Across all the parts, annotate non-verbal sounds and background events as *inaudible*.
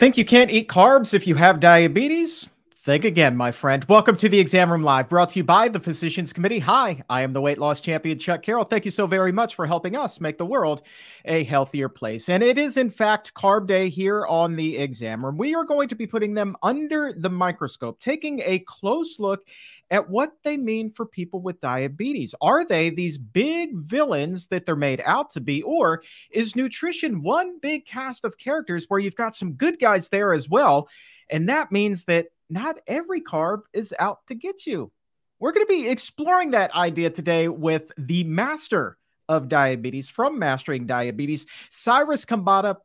Think you can't eat carbs if you have diabetes? Think again, my friend. Welcome to the Exam Room Live, brought to you by the Physicians Committee. Hi, I am the weight loss champion, Chuck Carroll. Thank you so very much for helping us make the world a healthier place. And it is, in fact, Carb Day here on the Exam Room. We are going to be putting them under the microscope, taking a close look at what they mean for people with diabetes. Are they these big villains that they're made out to be? Or is nutrition one big cast of characters where you've got some good guys there as well? And that means that not every carb is out to get you. We're going to be exploring that idea today with the master of diabetes from Mastering Diabetes, Cyrus Khambatta,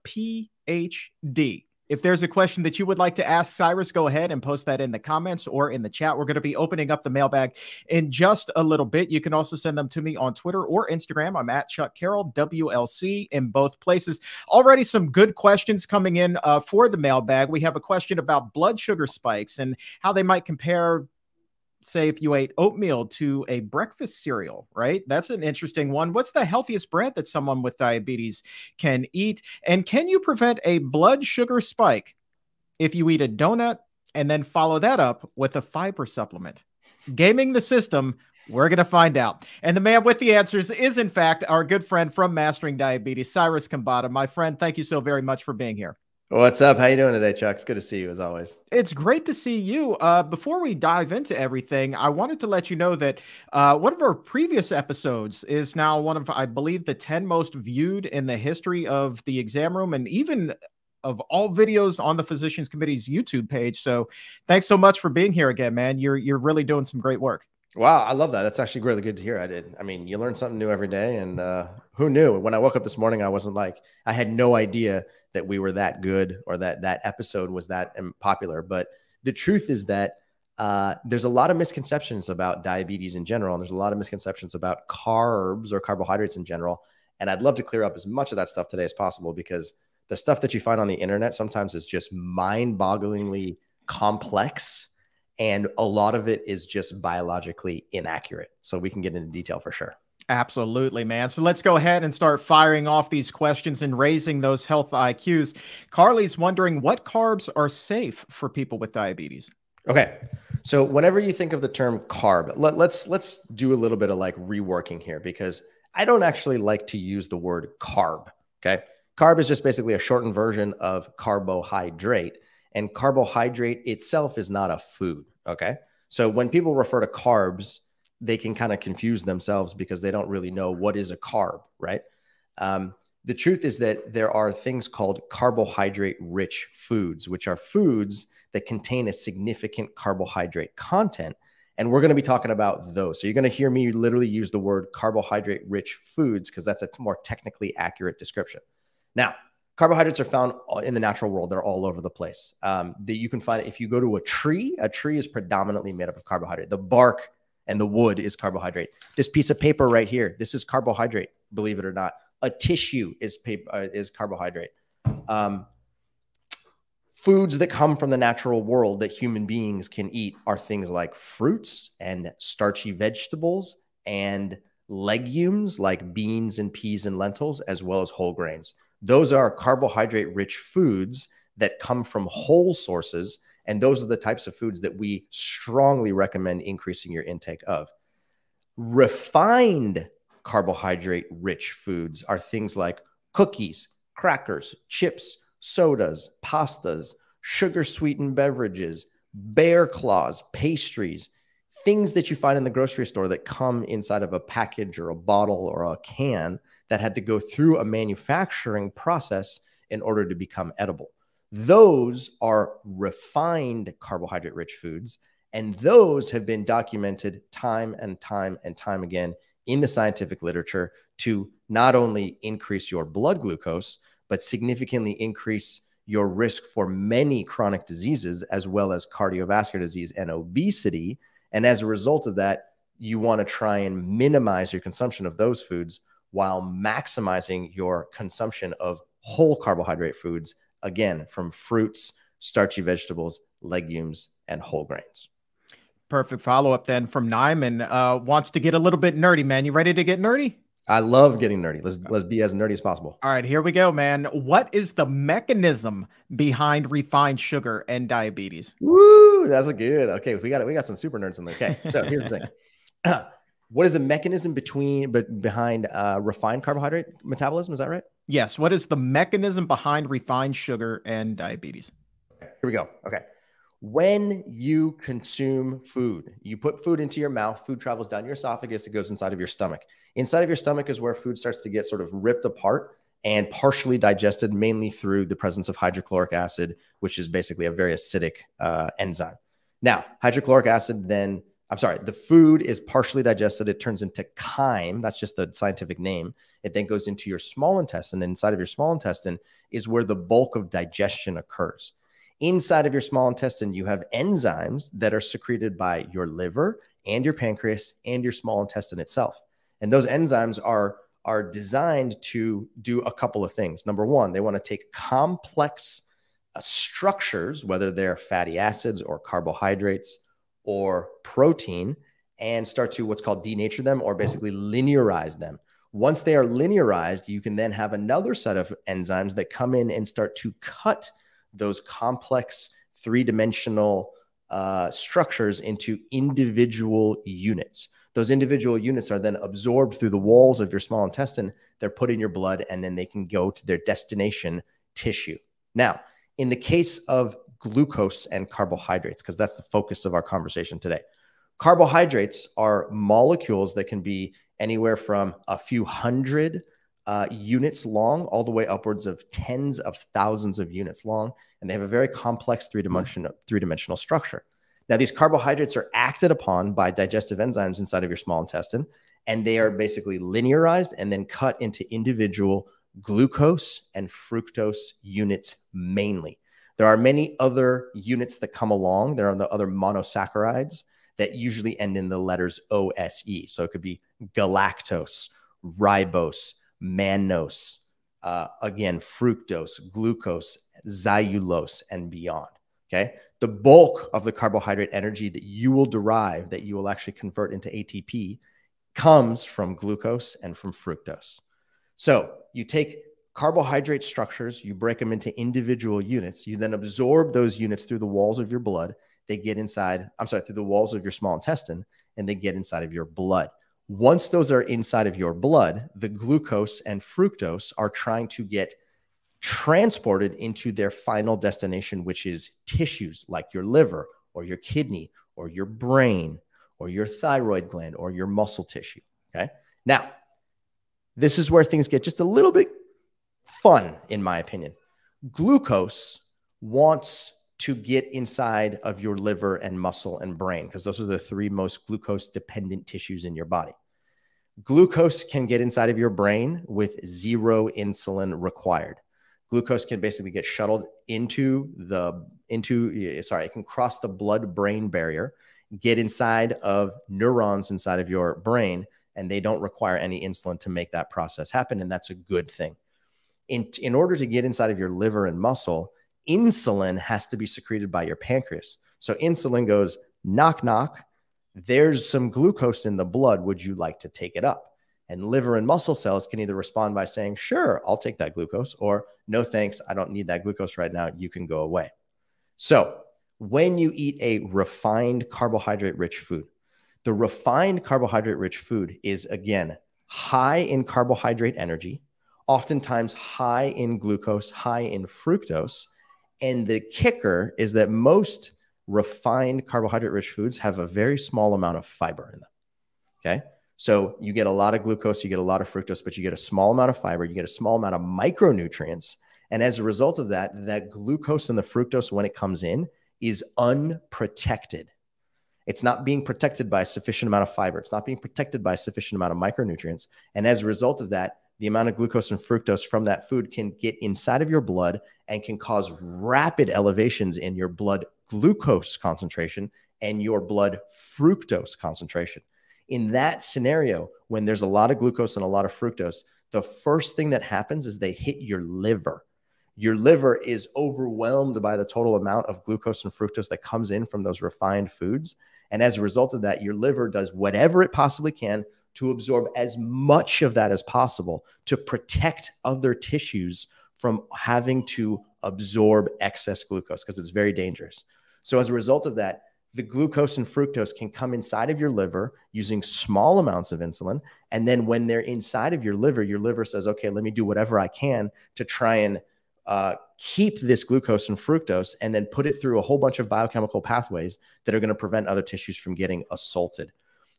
PhD. If there's a question that you would like to ask Cyrus, go ahead and post that in the comments or in the chat. We're going to be opening up the mailbag in just a little bit. You can also send them to me on Twitter or Instagram. I'm at Chuck Carroll, WLC, in both places. Already some good questions coming in uh, for the mailbag. We have a question about blood sugar spikes and how they might compare say if you ate oatmeal to a breakfast cereal, right? That's an interesting one. What's the healthiest bread that someone with diabetes can eat? And can you prevent a blood sugar spike if you eat a donut and then follow that up with a fiber supplement? Gaming the system. We're going to find out. And the man with the answers is, in fact, our good friend from Mastering Diabetes, Cyrus Khambatta. My friend, thank you so very much for being here. What's up? How you doing today, Chuck? It's good to see you as always. It's great to see you. Uh, before we dive into everything, I wanted to let you know that uh, one of our previous episodes is now one of, I believe, the 10 most viewed in the history of the exam room and even of all videos on the Physicians Committee's YouTube page. So thanks so much for being here again, man. You're you're really doing some great work. Wow, I love that. That's actually really good to hear. I did. I mean, you learn something new every day, and uh, who knew? When I woke up this morning, I wasn't like I had no idea that we were that good or that that episode was that popular. But the truth is that uh, there's a lot of misconceptions about diabetes in general, and there's a lot of misconceptions about carbs or carbohydrates in general. And I'd love to clear up as much of that stuff today as possible because the stuff that you find on the internet sometimes is just mind-bogglingly complex and a lot of it is just biologically inaccurate. So we can get into detail for sure. Absolutely, man. So let's go ahead and start firing off these questions and raising those health IQs. Carly's wondering what carbs are safe for people with diabetes. Okay. So whenever you think of the term carb, let, let's let's do a little bit of like reworking here because I don't actually like to use the word carb. Okay. Carb is just basically a shortened version of carbohydrate and carbohydrate itself is not a food. Okay. So when people refer to carbs, they can kind of confuse themselves because they don't really know what is a carb, right? Um, the truth is that there are things called carbohydrate rich foods, which are foods that contain a significant carbohydrate content. And we're going to be talking about those. So you're going to hear me literally use the word carbohydrate rich foods because that's a more technically accurate description. Now, carbohydrates are found in the natural world. They're all over the place. Um, that you can find if you go to a tree a tree is predominantly made up of carbohydrate. The bark and the wood is carbohydrate. This piece of paper right here this is carbohydrate believe it or not. A tissue is paper uh, is carbohydrate. Um, foods that come from the natural world that human beings can eat are things like fruits and starchy vegetables and legumes like beans and peas and lentils as well as whole grains those are carbohydrate rich foods that come from whole sources. And those are the types of foods that we strongly recommend increasing your intake of. Refined carbohydrate rich foods are things like cookies, crackers, chips, sodas, pastas, sugar sweetened beverages, bear claws, pastries, things that you find in the grocery store that come inside of a package or a bottle or a can that had to go through a manufacturing process in order to become edible. Those are refined carbohydrate rich foods. And those have been documented time and time and time again in the scientific literature to not only increase your blood glucose, but significantly increase your risk for many chronic diseases, as well as cardiovascular disease and obesity. And as a result of that, you want to try and minimize your consumption of those foods while maximizing your consumption of whole carbohydrate foods, again, from fruits, starchy vegetables, legumes, and whole grains. Perfect follow up then from Nyman. Uh, wants to get a little bit nerdy, man. You ready to get nerdy? I love getting nerdy. Let's let's be as nerdy as possible. All right, here we go, man. What is the mechanism behind refined sugar and diabetes? Woo, that's a good. Okay, we got it. We got some super nerds in there. Okay, so here's the thing. *laughs* *clears throat* *laughs* what is the mechanism between but behind uh, refined carbohydrate metabolism? Is that right? Yes. What is the mechanism behind refined sugar and diabetes? Here we go. Okay. When you consume food, you put food into your mouth, food travels down your esophagus, it goes inside of your stomach. Inside of your stomach is where food starts to get sort of ripped apart and partially digested, mainly through the presence of hydrochloric acid, which is basically a very acidic uh, enzyme. Now, hydrochloric acid then, I'm sorry, the food is partially digested. It turns into chyme. That's just the scientific name. It then goes into your small intestine. And inside of your small intestine is where the bulk of digestion occurs. Inside of your small intestine, you have enzymes that are secreted by your liver and your pancreas and your small intestine itself. And those enzymes are, are designed to do a couple of things. Number one, they want to take complex uh, structures, whether they're fatty acids or carbohydrates or protein, and start to what's called denature them or basically linearize them. Once they are linearized, you can then have another set of enzymes that come in and start to cut those complex three dimensional uh, structures into individual units. Those individual units are then absorbed through the walls of your small intestine. They're put in your blood and then they can go to their destination tissue. Now, in the case of glucose and carbohydrates, because that's the focus of our conversation today, carbohydrates are molecules that can be anywhere from a few hundred uh, units long, all the way upwards of tens of thousands of units long, and they have a very complex three dimensional three dimensional structure. Now, these carbohydrates are acted upon by digestive enzymes inside of your small intestine, and they are basically linearized and then cut into individual glucose and fructose units mainly. There are many other units that come along. There are the other monosaccharides that usually end in the letters OSE. So it could be galactose, ribose, mannose, uh, again, fructose, glucose, xylulose, and beyond. Okay. The bulk of the carbohydrate energy that you will derive, that you will actually convert into ATP, comes from glucose and from fructose. So you take carbohydrate structures, you break them into individual units, you then absorb those units through the walls of your blood. They get inside, I'm sorry, through the walls of your small intestine, and they get inside of your blood. Once those are inside of your blood, the glucose and fructose are trying to get transported into their final destination, which is tissues like your liver or your kidney or your brain or your thyroid gland or your muscle tissue. Okay. Now, this is where things get just a little bit fun, in my opinion. Glucose wants to get inside of your liver and muscle and brain because those are the three most glucose dependent tissues in your body. Glucose can get inside of your brain with zero insulin required. Glucose can basically get shuttled into the into sorry, it can cross the blood brain barrier, get inside of neurons inside of your brain and they don't require any insulin to make that process happen and that's a good thing. In in order to get inside of your liver and muscle, insulin has to be secreted by your pancreas. So insulin goes knock, knock. There's some glucose in the blood. Would you like to take it up? And liver and muscle cells can either respond by saying, Sure, I'll take that glucose, or No, thanks, I don't need that glucose right now. You can go away. So, when you eat a refined carbohydrate rich food, the refined carbohydrate rich food is again high in carbohydrate energy, oftentimes high in glucose, high in fructose, and the kicker is that most refined carbohydrate rich foods have a very small amount of fiber in them. Okay. So you get a lot of glucose, you get a lot of fructose, but you get a small amount of fiber, you get a small amount of micronutrients. And as a result of that, that glucose and the fructose, when it comes in, is unprotected. It's not being protected by a sufficient amount of fiber. It's not being protected by a sufficient amount of micronutrients. And as a result of that, the amount of glucose and fructose from that food can get inside of your blood and can cause rapid elevations in your blood glucose concentration and your blood fructose concentration. In that scenario, when there's a lot of glucose and a lot of fructose, the first thing that happens is they hit your liver. Your liver is overwhelmed by the total amount of glucose and fructose that comes in from those refined foods. And as a result of that, your liver does whatever it possibly can to absorb as much of that as possible to protect other tissues from having to absorb excess glucose because it's very dangerous. So, as a result of that, the glucose and fructose can come inside of your liver using small amounts of insulin. And then when they're inside of your liver, your liver says, okay, let me do whatever I can to try and uh, keep this glucose and fructose and then put it through a whole bunch of biochemical pathways that are going to prevent other tissues from getting assaulted.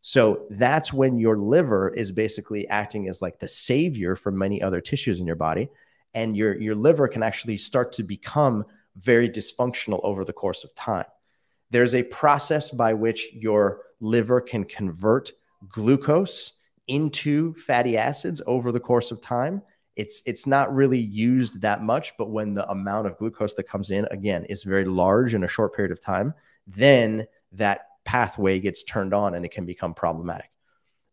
So that's when your liver is basically acting as like the savior for many other tissues in your body. And your, your liver can actually start to become very dysfunctional over the course of time. There's a process by which your liver can convert glucose into fatty acids over the course of time. It's it's not really used that much, but when the amount of glucose that comes in again is very large in a short period of time, then that pathway gets turned on and it can become problematic.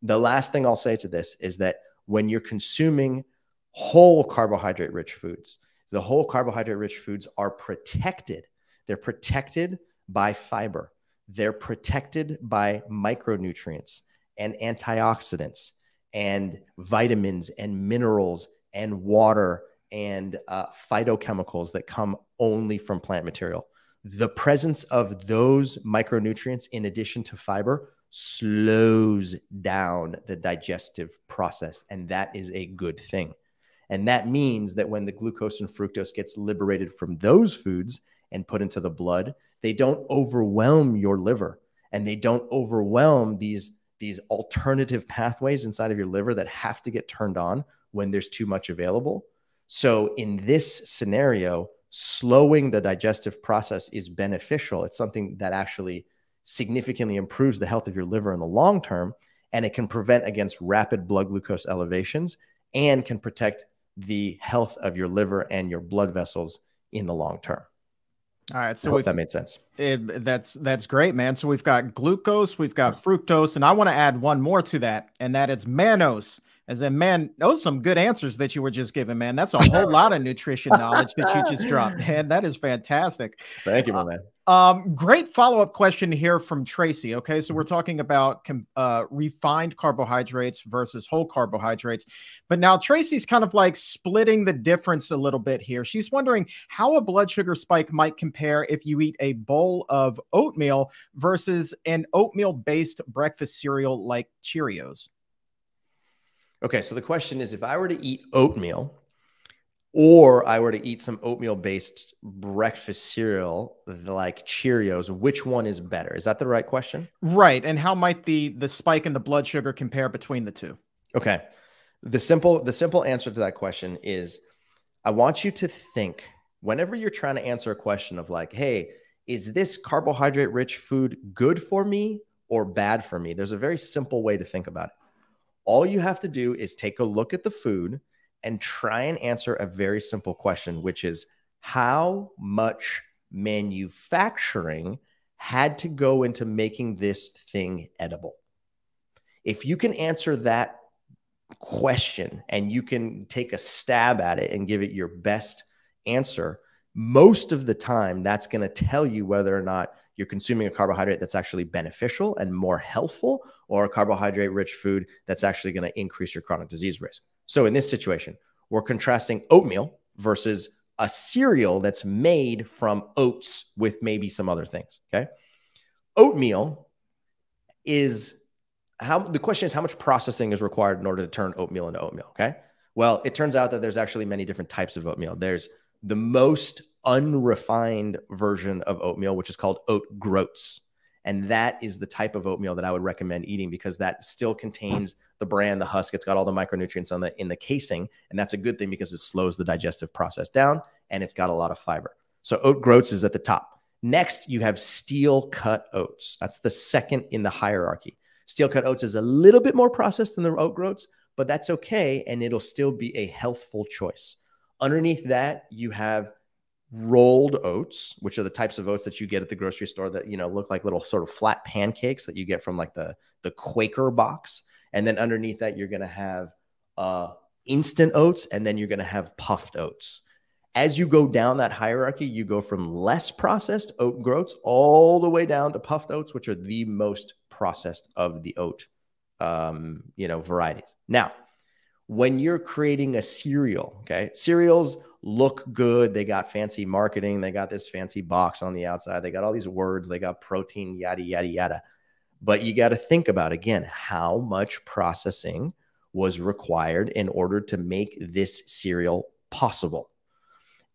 The last thing I'll say to this is that when you're consuming whole carbohydrate rich foods, the whole carbohydrate rich foods are protected. They're protected by fiber. They're protected by micronutrients and antioxidants and vitamins and minerals and water and uh, phytochemicals that come only from plant material. The presence of those micronutrients, in addition to fiber, slows down the digestive process. And that is a good thing. And that means that when the glucose and fructose gets liberated from those foods and put into the blood, they don't overwhelm your liver and they don't overwhelm these these alternative pathways inside of your liver that have to get turned on when there's too much available. So in this scenario, slowing the digestive process is beneficial. It's something that actually significantly improves the health of your liver in the long term and it can prevent against rapid blood glucose elevations and can protect the health of your liver and your blood vessels in the long term. All right, so if that made sense. It, that's that's great, man. So we've got glucose, we've got fructose, and I want to add one more to that, and that is mannose. As a man, those some good answers that you were just giving, man. That's a whole lot of nutrition knowledge that you just dropped, *laughs* man. That is fantastic. Thank you, my uh, man. Um, great follow up question here from Tracy. Okay, so we're talking about uh, refined carbohydrates versus whole carbohydrates, but now Tracy's kind of like splitting the difference a little bit here. She's wondering how a blood sugar spike might compare if you eat a bowl of oatmeal versus an oatmeal based breakfast cereal like Cheerios. Okay, so the question is if I were to eat oatmeal or I were to eat some oatmeal based breakfast cereal like Cheerios, which one is better? Is that the right question? Right. And how might the the spike in the blood sugar compare between the two? Okay. The simple the simple answer to that question is I want you to think whenever you're trying to answer a question of like, hey, is this carbohydrate rich food good for me or bad for me? There's a very simple way to think about it. All you have to do is take a look at the food and try and answer a very simple question, which is how much manufacturing had to go into making this thing edible? If you can answer that question and you can take a stab at it and give it your best answer, most of the time that's going to tell you whether or not you're consuming a carbohydrate that's actually beneficial and more healthful or a carbohydrate rich food that's actually going to increase your chronic disease risk. So in this situation, we're contrasting oatmeal versus a cereal that's made from oats with maybe some other things. Okay. Oatmeal is how the question is how much processing is required in order to turn oatmeal into oatmeal. Okay. Well, it turns out that there's actually many different types of oatmeal. There's the most unrefined version of oatmeal, which is called oat groats. And that is the type of oatmeal that I would recommend eating because that still contains the bran, the husk. It's got all the micronutrients on the in the casing, and that's a good thing because it slows the digestive process down and it's got a lot of fiber. So oat groats is at the top. Next, you have steel cut oats. That's the second in the hierarchy. Steel cut oats is a little bit more processed than the oat groats, but that's okay, and it'll still be a healthful choice. Underneath that, you have rolled oats, which are the types of oats that you get at the grocery store that you know look like little sort of flat pancakes that you get from like the the Quaker box. And then underneath that, you're going to have uh, instant oats, and then you're going to have puffed oats. As you go down that hierarchy, you go from less processed oat groats all the way down to puffed oats, which are the most processed of the oat um, you know, varieties. Now, when you're creating a cereal, okay, cereals look good. They got fancy marketing. They got this fancy box on the outside. They got all these words. They got protein, yada, yada, yada. But you got to think about again how much processing was required in order to make this cereal possible.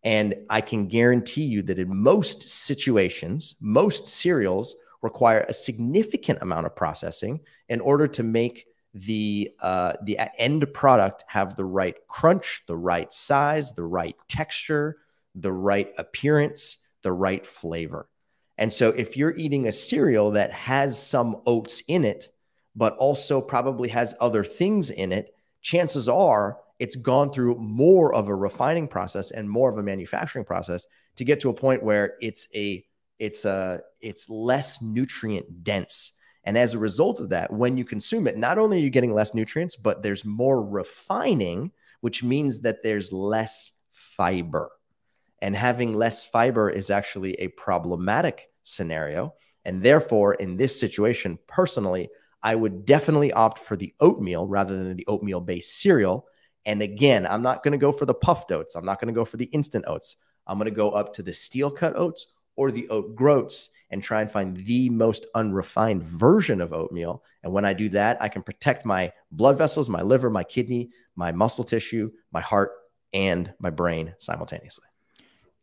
And I can guarantee you that in most situations, most cereals require a significant amount of processing in order to make the uh, the end product have the right crunch, the right size, the right texture, the right appearance, the right flavor. And so if you're eating a cereal that has some oats in it, but also probably has other things in it, chances are it's gone through more of a refining process and more of a manufacturing process to get to a point where it's a it's a it's less nutrient dense and as a result of that when you consume it not only are you getting less nutrients but there's more refining which means that there's less fiber and having less fiber is actually a problematic scenario and therefore in this situation personally i would definitely opt for the oatmeal rather than the oatmeal based cereal and again, I'm not going to go for the puffed oats. I'm not going to go for the instant oats. I'm going to go up to the steel cut oats or the oat groats and try and find the most unrefined version of oatmeal. And when I do that, I can protect my blood vessels, my liver, my kidney, my muscle tissue, my heart, and my brain simultaneously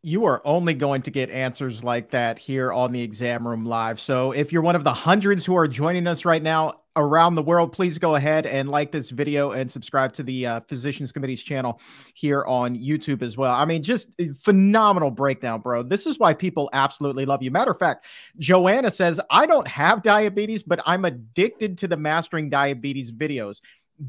you are only going to get answers like that here on the exam room live. So if you're one of the hundreds who are joining us right now around the world, please go ahead and like this video and subscribe to the uh, Physicians Committee's channel here on YouTube as well. I mean, just phenomenal breakdown, bro. This is why people absolutely love you. Matter of fact, Joanna says, I don't have diabetes, but I'm addicted to the Mastering Diabetes videos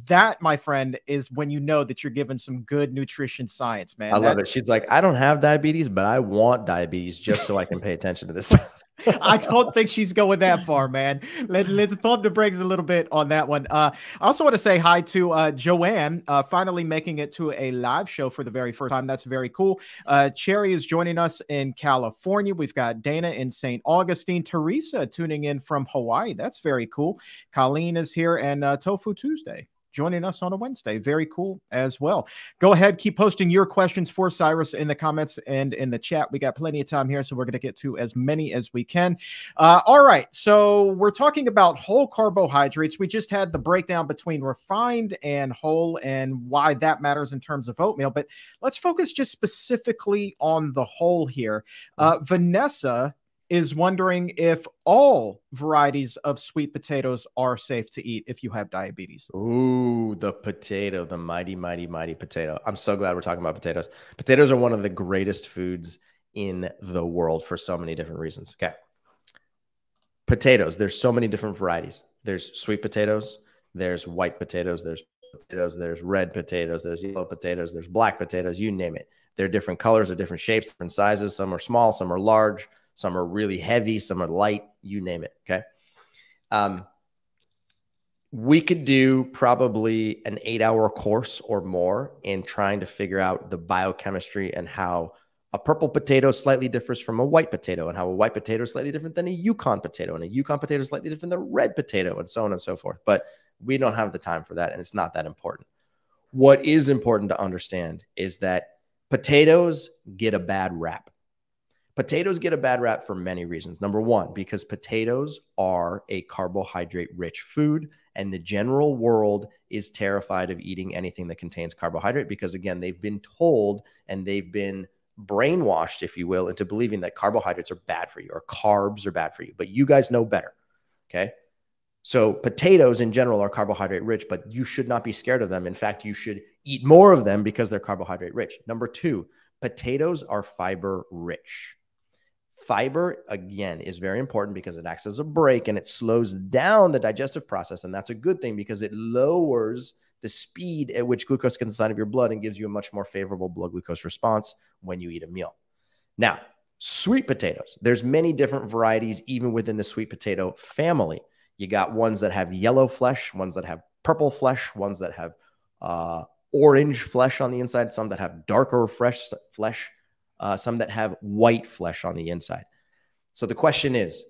that, my friend, is when you know that you're given some good nutrition science, man. I love that, it. She's like, I don't have diabetes, but I want diabetes just so I can pay attention to this stuff. I don't think she's going that far, man. Let, let's pump the brakes a little bit on that one. Uh, I also want to say hi to uh, Joanne, uh, finally making it to a live show for the very first time. That's very cool. Uh, Cherry is joining us in California. We've got Dana in St. Augustine, Teresa tuning in from Hawaii. That's very cool. Colleen is here, and uh, Tofu Tuesday joining us on a Wednesday. Very cool as well. Go ahead, keep posting your questions for Cyrus in the comments and in the chat. We got plenty of time here, so we're going to get to as many as we can. Uh, all right, so we're talking about whole carbohydrates. We just had the breakdown between refined and whole and why that matters in terms of oatmeal, but let's focus just specifically on the whole here. Uh, Vanessa is wondering if all varieties of sweet potatoes are safe to eat if you have diabetes. Ooh, the potato, the mighty, mighty, mighty potato. I'm so glad we're talking about potatoes. Potatoes are one of the greatest foods in the world for so many different reasons. Okay. Potatoes, there's so many different varieties. There's sweet potatoes, there's white potatoes, there's potatoes, there's red potatoes, there's yellow potatoes, there's black potatoes, you name it. They're different colors, they're different shapes, different sizes. Some are small, some are large some are really heavy, some are light, you name it. Okay. Um, we could do probably an eight hour course or more in trying to figure out the biochemistry and how a purple potato slightly differs from a white potato and how a white potato is slightly different than a Yukon potato and a Yukon potato is slightly different than a red potato and so on and so forth. But we don't have the time for that and it's not that important. What is important to understand is that potatoes get a bad rap. Potatoes get a bad rap for many reasons. Number one, because potatoes are a carbohydrate rich food, and the general world is terrified of eating anything that contains carbohydrate because, again, they've been told and they've been brainwashed, if you will, into believing that carbohydrates are bad for you or carbs are bad for you. But you guys know better. Okay. So potatoes in general are carbohydrate rich, but you should not be scared of them. In fact, you should eat more of them because they're carbohydrate rich. Number two, potatoes are fiber rich. Fiber, again, is very important because it acts as a brake and it slows down the digestive process. And that's a good thing because it lowers the speed at which glucose gets inside of your blood and gives you a much more favorable blood glucose response when you eat a meal. Now, sweet potatoes, there's many different varieties even within the sweet potato family. You got ones that have yellow flesh, ones that have purple flesh, ones that have uh, orange flesh on the inside, some that have darker fresh flesh uh, some that have white flesh on the inside. So the question is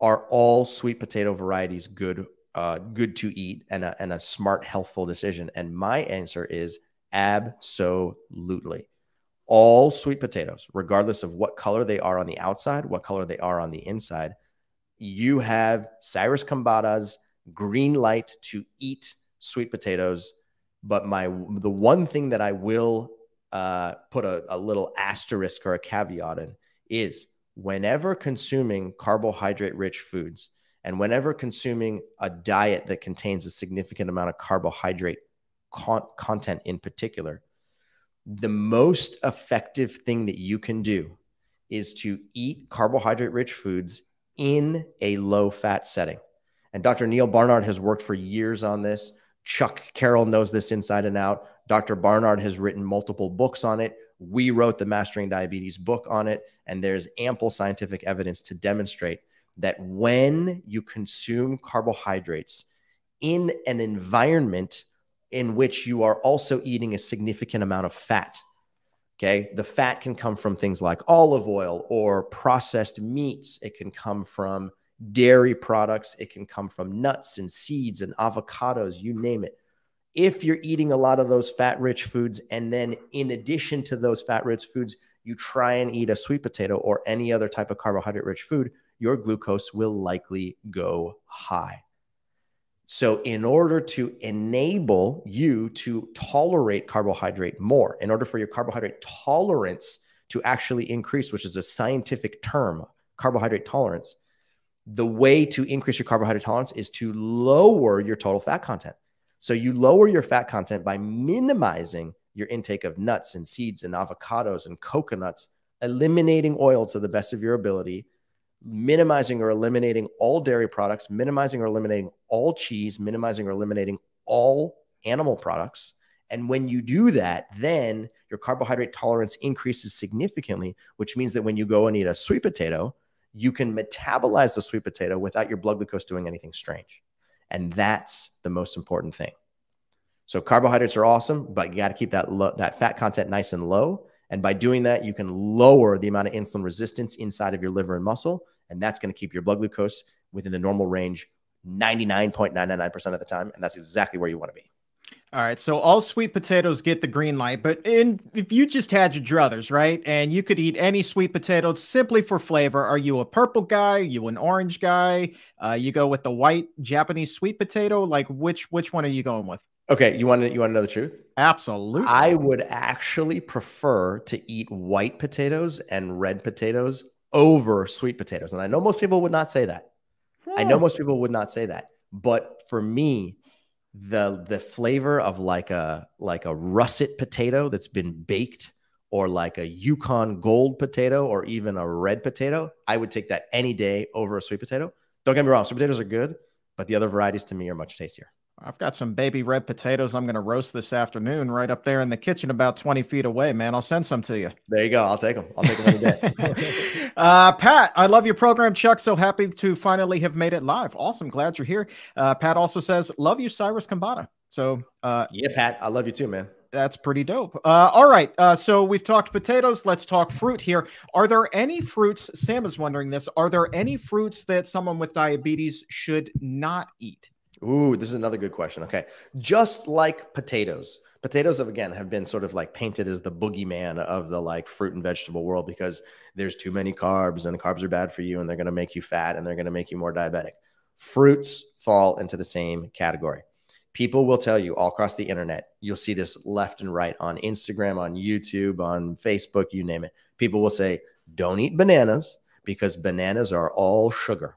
Are all sweet potato varieties good uh, good to eat and a, and a smart, healthful decision? And my answer is absolutely. All sweet potatoes, regardless of what color they are on the outside, what color they are on the inside, you have Cyrus Khambatta's green light to eat sweet potatoes. But my the one thing that I will uh, put a, a little asterisk or a caveat in is whenever consuming carbohydrate rich foods and whenever consuming a diet that contains a significant amount of carbohydrate con- content in particular, the most effective thing that you can do is to eat carbohydrate rich foods in a low fat setting. And Dr. Neal Barnard has worked for years on this. Chuck Carroll knows this inside and out. Dr. Barnard has written multiple books on it. We wrote the Mastering Diabetes book on it. And there's ample scientific evidence to demonstrate that when you consume carbohydrates in an environment in which you are also eating a significant amount of fat, okay, the fat can come from things like olive oil or processed meats, it can come from dairy products, it can come from nuts and seeds and avocados, you name it. If you're eating a lot of those fat rich foods, and then in addition to those fat rich foods, you try and eat a sweet potato or any other type of carbohydrate rich food, your glucose will likely go high. So, in order to enable you to tolerate carbohydrate more, in order for your carbohydrate tolerance to actually increase, which is a scientific term, carbohydrate tolerance, the way to increase your carbohydrate tolerance is to lower your total fat content. So you lower your fat content by minimizing your intake of nuts and seeds and avocados and coconuts, eliminating oil to the best of your ability, minimizing or eliminating all dairy products, minimizing or eliminating all cheese, minimizing or eliminating all animal products. And when you do that, then your carbohydrate tolerance increases significantly, which means that when you go and eat a sweet potato, you can metabolize the sweet potato without your blood glucose doing anything strange. And that's the most important thing. So carbohydrates are awesome, but you got to keep that that fat content nice and low. And by doing that, you can lower the amount of insulin resistance inside of your liver and muscle, and that's going to keep your blood glucose within the normal range 99.999% of the time, and that's exactly where you want to be. All right, so all sweet potatoes get the green light, but in if you just had your druthers, right, and you could eat any sweet potato simply for flavor, are you a purple guy? Are you an orange guy? Uh, you go with the white Japanese sweet potato. Like which which one are you going with? Okay, you want to you want to know the truth? Absolutely. I would actually prefer to eat white potatoes and red potatoes over sweet potatoes, and I know most people would not say that. Hmm. I know most people would not say that, but for me the the flavor of like a like a russet potato that's been baked or like a Yukon gold potato or even a red potato, I would take that any day over a sweet potato. Don't get me wrong, sweet potatoes are good, but the other varieties to me are much tastier. I've got some baby red potatoes I'm going to roast this afternoon right up there in the kitchen about 20 feet away, man. I'll send some to you. There you go. I'll take them. I'll take them any day. *laughs* uh, Pat, I love your program, Chuck. So happy to finally have made it live. Awesome. Glad you're here. Uh, Pat also says, love you, Cyrus Khambatta. So, uh, yeah, Pat, I love you too, man. That's pretty dope. Uh, all right. Uh, so we've talked potatoes. Let's talk fruit here. Are there any fruits? Sam is wondering this. Are there any fruits that someone with diabetes should not eat? Ooh, this is another good question. Okay. Just like potatoes, potatoes have again have been sort of like painted as the boogeyman of the like fruit and vegetable world because there's too many carbs and the carbs are bad for you and they're going to make you fat and they're going to make you more diabetic. Fruits fall into the same category. People will tell you all across the internet, you'll see this left and right on Instagram, on YouTube, on Facebook, you name it. People will say, don't eat bananas because bananas are all sugar.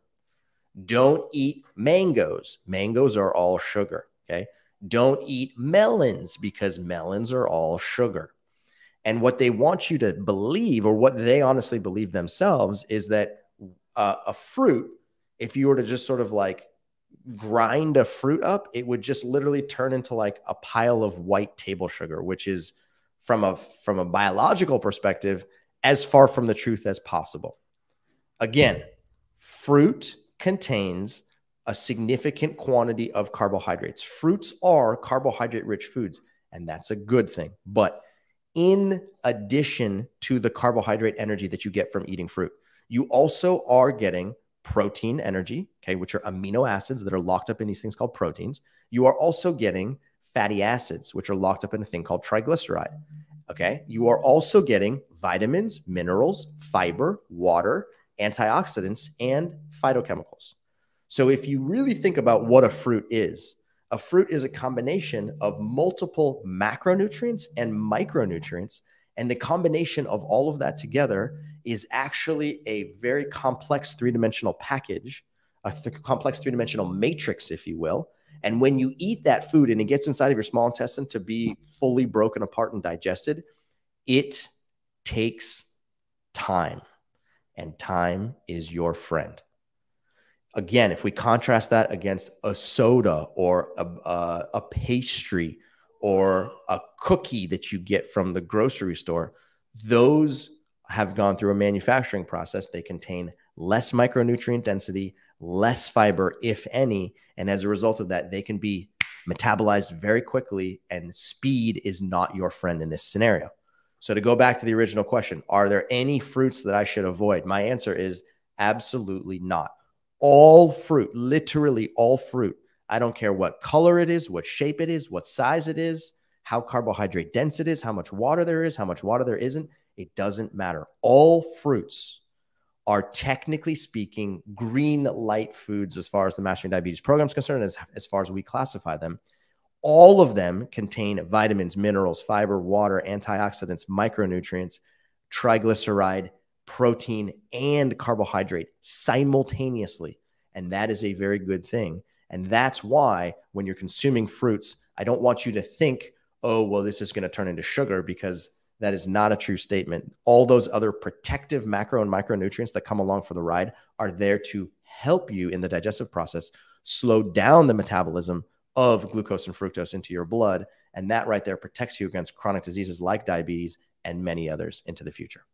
Don't eat mangoes. Mangoes are all sugar. Okay. Don't eat melons because melons are all sugar. And what they want you to believe, or what they honestly believe themselves, is that uh, a fruit, if you were to just sort of like grind a fruit up, it would just literally turn into like a pile of white table sugar, which is from a from a biological perspective as far from the truth as possible. Again, fruit contains a significant quantity of carbohydrates. Fruits are carbohydrate rich foods, and that's a good thing. But in addition to the carbohydrate energy that you get from eating fruit, you also are getting protein energy, okay, which are amino acids that are locked up in these things called proteins. You are also getting fatty acids, which are locked up in a thing called triglyceride. Okay. You are also getting vitamins, minerals, fiber, water, antioxidants, and phytochemicals. So if you really think about what a fruit is, a fruit is a combination of multiple macronutrients and micronutrients. And the combination of all of that together is actually a very complex three dimensional package, a th- complex three dimensional matrix, if you will. And when you eat that food and it gets inside of your small intestine to be fully broken apart and digested, it takes time. And time is your friend. Again, if we contrast that against a soda or a, a, pastry or a cookie that you get from the grocery store, those have gone through a manufacturing process. They contain less micronutrient density, less fiber, if any. And as a result of that, they can be metabolized very quickly, and speed is not your friend in this scenario. So, to go back to the original question, are there any fruits that I should avoid? My answer is absolutely not all fruit, literally all fruit. I don't care what color it is, what shape it is, what size it is, how carbohydrate dense it is, how much water there is, how much water there isn't. It doesn't matter. All fruits are technically speaking green light foods as far as the Mastering Diabetes program is concerned, as, as far as we classify them. All of them contain vitamins, minerals, fiber, water, antioxidants, micronutrients, triglyceride, protein, and carbohydrate simultaneously. And that is a very good thing. And that's why when you're consuming fruits, I don't want you to think, oh, well, this is going to turn into sugar because that is not a true statement. All those other protective macro and micronutrients that come along for the ride are there to help you in the digestive process, slow down the metabolism of glucose and fructose into your blood. And that right there protects you against chronic diseases like diabetes and many others into the future.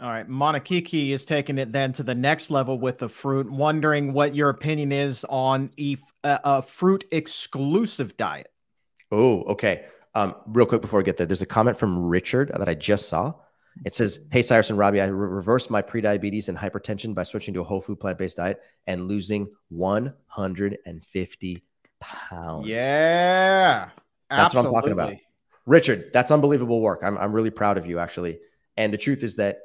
All right. Monokiki is taking it then to the next level with the fruit, wondering what your opinion is on a, a fruit exclusive diet. Oh, okay. Um, real quick before we get there, there's a comment from Richard that I just saw. It says, Hey, Cyrus and Robby, I re- reversed my prediabetes and hypertension by switching to a whole food plant based diet and losing 150 pounds. Yeah. That's absolutely. what I'm talking about. Richard, that's unbelievable work. I'm, I'm really proud of you, actually. And the truth is that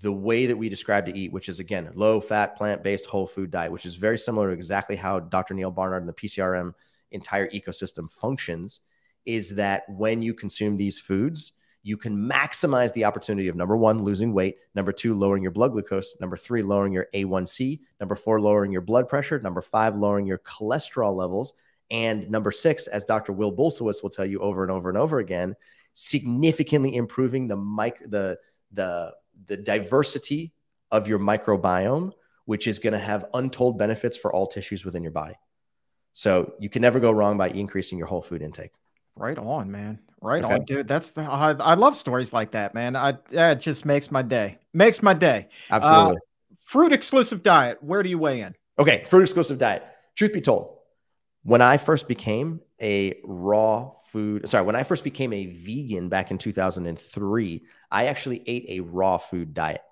the way that we describe to eat, which is again low fat, plant based, whole food diet, which is very similar to exactly how Dr. Neal Barnard and the PCRM entire ecosystem functions, is that when you consume these foods, you can maximize the opportunity of number one, losing weight, number two, lowering your blood glucose, number three, lowering your A1C, number four, lowering your blood pressure, number five, lowering your cholesterol levels, and number six, as Dr. Will Bulsiewicz will tell you over and over and over again, significantly improving the mic the the the diversity of your microbiome, which is going to have untold benefits for all tissues within your body. So you can never go wrong by increasing your whole food intake. Right on, man. Right okay. on, dude. That's the I, I, love stories like that, man. I it just makes my day. Makes my day. Absolutely. Uh, fruit exclusive diet. Where do you weigh in? Okay, fruit exclusive diet. Truth be told, when I first became a raw food, sorry, when I first became a vegan back in 2003, I actually ate a raw food diet.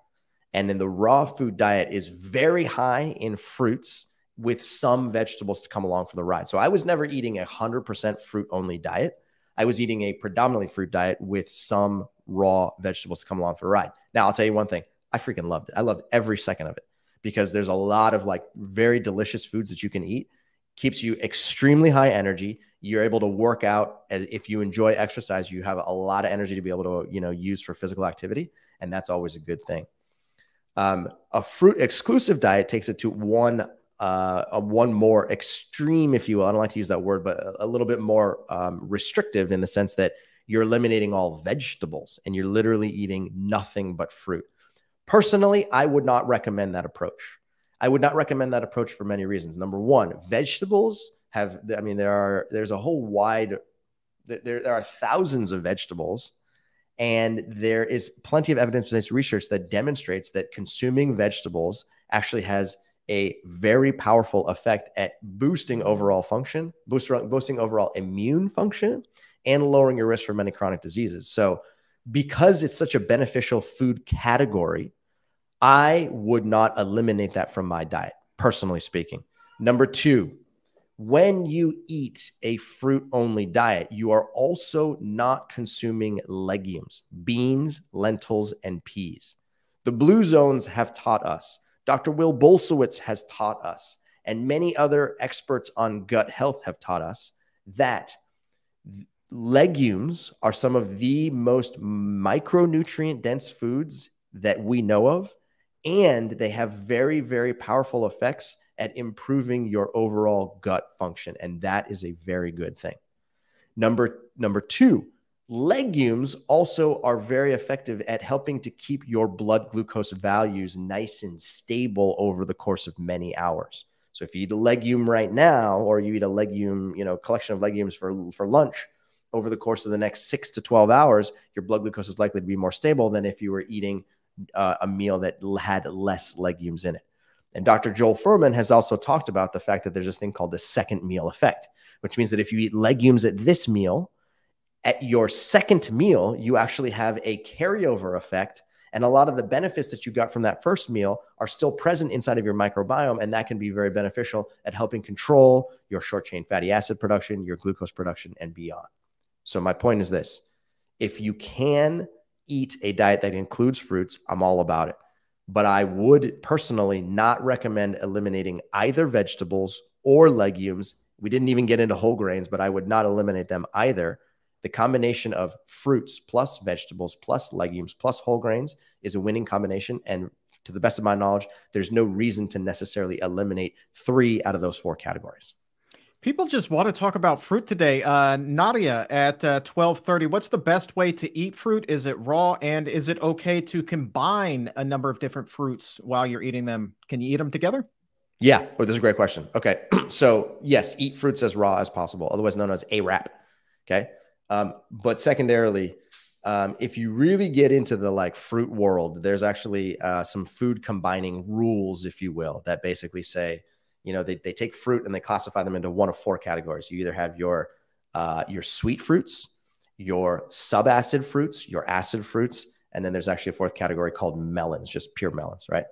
And then the raw food diet is very high in fruits with some vegetables to come along for the ride. So I was never eating a 100% fruit only diet. I was eating a predominantly fruit diet with some raw vegetables to come along for the ride. Now, I'll tell you one thing I freaking loved it. I loved every second of it because there's a lot of like very delicious foods that you can eat keeps you extremely high energy. You're able to work out. If you enjoy exercise, you have a lot of energy to be able to, you know, use for physical activity, and that's always a good thing. Um, a fruit exclusive diet takes it to one, uh, a one more extreme, if you will. I don't like to use that word, but a, a little bit more um, restrictive in the sense that you're eliminating all vegetables and you're literally eating nothing but fruit. Personally, I would not recommend that approach. I would not recommend that approach for many reasons. Number one, vegetables have, I mean, there are, there's a whole wide, there, there are thousands of vegetables. And there is plenty of evidence based research that demonstrates that consuming vegetables actually has a very powerful effect at boosting mm-hmm. overall function, boosting, boosting overall immune function, and lowering your risk for many chronic diseases. So, because it's such a beneficial food category, I would not eliminate that from my diet personally speaking. Number two, when you eat a fruit only diet, you are also not consuming legumes, beans, lentils, and peas. The blue zones have taught us, Dr. Will Bulsiewicz has taught us, and many other experts on gut health have taught us that legumes are some of the most micronutrient dense foods that we know of. And they have very, very powerful effects at improving your overall gut function. And that is a very good thing. Number, number two, legumes also are very effective at helping to keep your blood glucose values nice and stable over the course of many hours. So if you eat a legume right now, or you eat a legume, you know, collection of legumes for, for lunch over the course of the next six to 12 hours, your blood glucose is likely to be more stable than if you were eating uh, a meal that had less legumes in it. And Dr. Joel Fuhrman has also talked about the fact that there's this thing called the second meal effect, which means that if you eat legumes at this meal, at your second meal, you actually have a carryover effect. And a lot of the benefits that you got from that first meal are still present inside of your microbiome. And that can be very beneficial at helping control your short chain fatty acid production, your glucose production, and beyond. So, my point is this if you can eat a diet that includes fruits, I'm all about it but I would personally not recommend eliminating either vegetables or legumes. We didn't even get into whole grains, but I would not eliminate them either. The combination of fruits plus vegetables plus legumes plus whole grains is a winning combination. And to the best of my knowledge, there's no reason to necessarily eliminate three out of those four categories. People just want to talk about fruit today. Uh, Nadia at uh, twelve thirty. What's the best way to eat fruit? Is it raw, and is it okay to combine a number of different fruits while you're eating them? Can you eat them together? Yeah, oh, this is a great question. Okay, *clears throat* so yes, eat fruits as raw as possible, otherwise known as a wrap. Okay, um, but secondarily, um, if you really get into the like fruit world, there's actually uh, some food combining rules, if you will, that basically say you know, they, they take fruit and they classify them into one of four categories. You either have your uh, your sweet fruits, your subacid fruits, your acid fruits, and then there's actually a fourth category called melons, just pure melons, right?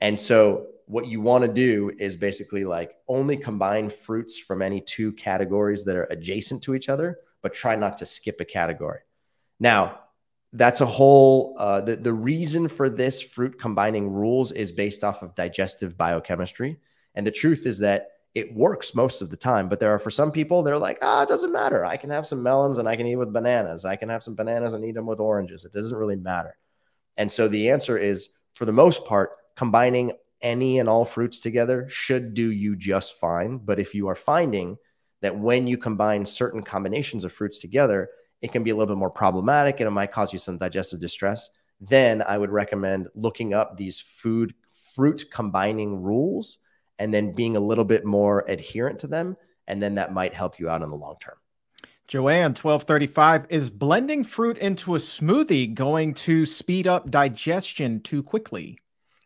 And so what you want to do is basically like only combine fruits from any two categories that are adjacent to each other, but try not to skip a category. Now, that's a whole uh, the, the reason for this fruit combining rules is based off of digestive biochemistry and the truth is that it works most of the time. But there are for some people, they're like, ah, it doesn't matter. I can have some melons and I can eat with bananas. I can have some bananas and eat them with oranges. It doesn't really matter. And so the answer is, for the most part, combining any and all fruits together should do you just fine. But if you are finding that when you combine certain combinations of fruits together, it can be a little bit more problematic and it might cause you some digestive distress, then I would recommend looking up these food fruit combining rules and then being a little bit more adherent to them. And then that might help you out in the long term. Joanne, 1235, is blending fruit into a smoothie going to speed up digestion too quickly?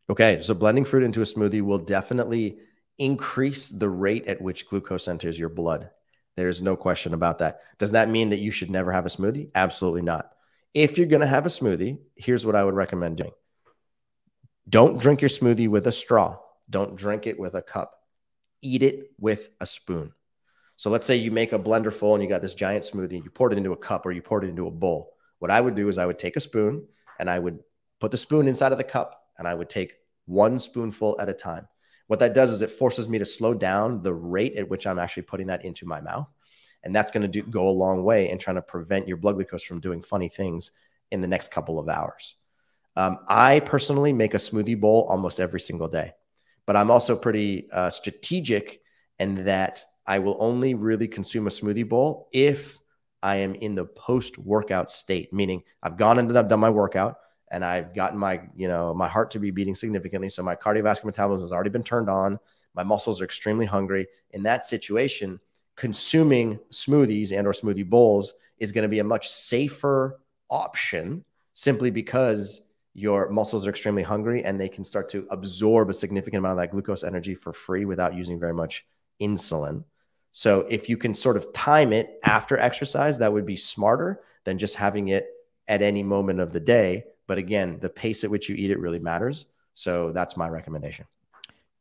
Okay, so blending fruit into a smoothie will definitely increase the rate at which glucose enters your blood. There's no question about that. Does that mean that you should never have a smoothie? Absolutely not. If you're going to have a smoothie, here's what I would recommend doing don't drink your smoothie with a straw. Don't drink it with a cup. Eat it with a spoon. So let's say you make a blender full and you got this giant smoothie and you pour it into a cup or you pour it into a bowl. What I would do is I would take a spoon and I would put the spoon inside of the cup and I would take one spoonful at a time. What that does is it forces me to slow down the rate at which I'm actually putting that into my mouth. And that's going to go a long way in trying to prevent your blood glucose from doing funny things in the next couple of hours. Um, I personally make a smoothie bowl almost every single day but I'm also pretty uh, strategic in that I will only really consume a smoothie bowl if I am in the post workout state, meaning I've gone and I've done my workout and I've gotten my, you know, my heart to be beating significantly. So my cardiovascular metabolism has already been turned on. My muscles are extremely hungry. In that situation, consuming smoothies and or smoothie bowls is going to be a much safer option simply because your muscles are extremely hungry and they can start to absorb a significant amount of that glucose energy for free without using very much insulin. So if you can sort of time it after exercise, that would be smarter than just having it at any moment of the day. But again, the pace at which you eat it really matters. So that's my recommendation.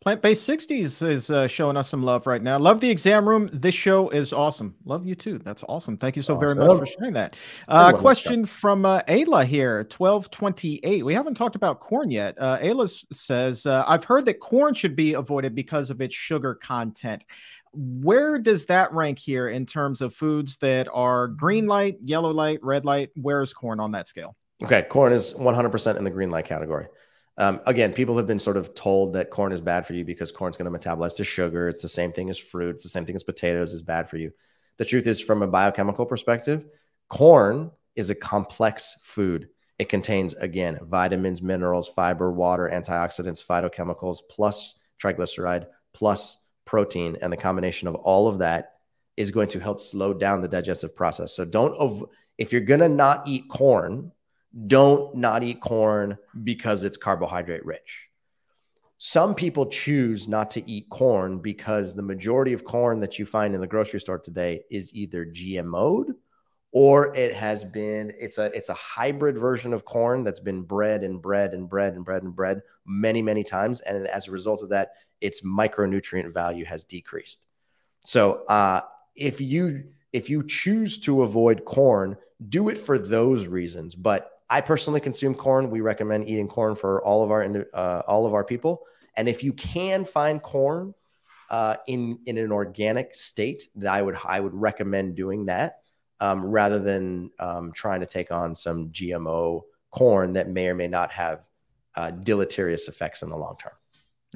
Plant Based 60s is uh, showing us some love right now. Love the exam room. This show is awesome. Love you too. That's awesome. Thank you so awesome. very much for sharing that. Uh, question from uh, Ayla here 1228. We haven't talked about corn yet. Uh, Ayla says, uh, I've heard that corn should be avoided because of its sugar content. Where does that rank here in terms of foods that are green light, yellow light, red light? Where is corn on that scale? Okay, corn is 100% in the green light category. Um, again, people have been sort of told that corn is bad for you because corn's going to metabolize to sugar. It's the same thing as fruit. It's the same thing as potatoes is bad for you. The truth is, from a biochemical perspective, corn is a complex food. It contains, again, vitamins, minerals, fiber, water, antioxidants, phytochemicals, plus triglyceride, plus protein. And the combination of all of that is going to help slow down the digestive process. So don't, if you're going to not eat corn, don't not eat corn because it's carbohydrate rich. Some people choose not to eat corn because the majority of corn that you find in the grocery store today is either GMO'd or it has been it's a it's a hybrid version of corn that's been bred and bred and bred and bred and bred many many times and as a result of that its micronutrient value has decreased. So uh, if you if you choose to avoid corn, do it for those reasons. But I personally consume corn. We recommend eating corn for all of our uh, all of our people. And if you can find corn uh, in in an organic state, that I would I would recommend doing that um, rather than um, trying to take on some GMO corn that may or may not have uh, deleterious effects in the long term.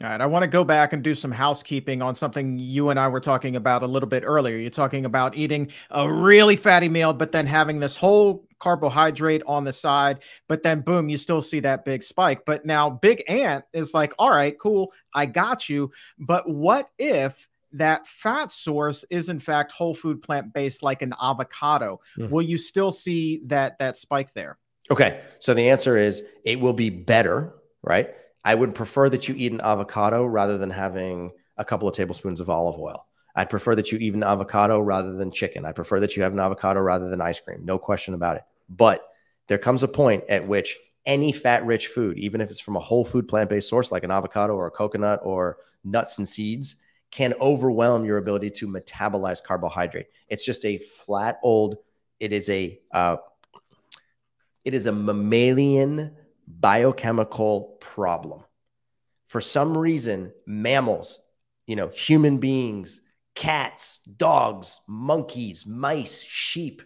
All right. I want to go back and do some housekeeping on something you and I were talking about a little bit earlier. You're talking about eating a really fatty meal, but then having this whole carbohydrate on the side, but then boom, you still see that big spike. But now Big Ant is like, all right, cool, I got you. But what if that fat source is in fact whole food plant based like an avocado? Mm. Will you still see that that spike there? Okay. So the answer is it will be better, right? I would prefer that you eat an avocado rather than having a couple of tablespoons of olive oil. I'd prefer that you eat an avocado rather than chicken. I prefer that you have an avocado rather than ice cream. No question about it. But there comes a point at which any fat rich food, even if it's from a whole food plant based source like an avocado or a coconut or nuts and seeds, can overwhelm your ability to metabolize carbohydrate. It's just a flat old, it is a, uh, it is a mammalian biochemical problem. For some reason, mammals, you know, human beings, cats, dogs, monkeys, mice, sheep,